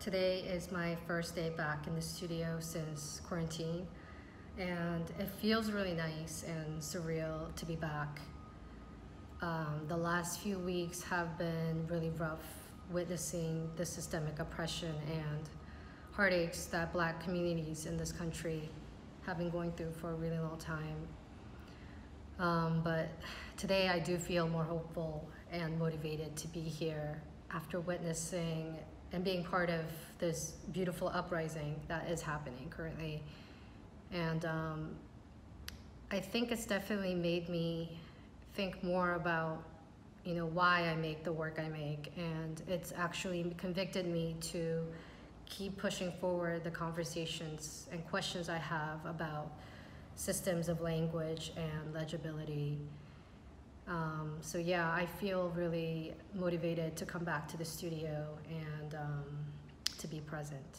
today is my first day back in the studio since quarantine, and it feels really nice and surreal to be back. Um, the last few weeks have been really rough, witnessing the systemic oppression and heartaches that black communities in this country have been going through for a really long time. Um, but today I do feel more hopeful and motivated to be here after witnessing and being part of this beautiful uprising that is happening currently. And um, I think it's definitely made me think more about you know why I make the work I make and it's actually convicted me to keep pushing forward the conversations and questions I have about systems of language and legibility. Um, so yeah, I feel really motivated to come back to the studio and um, to be present.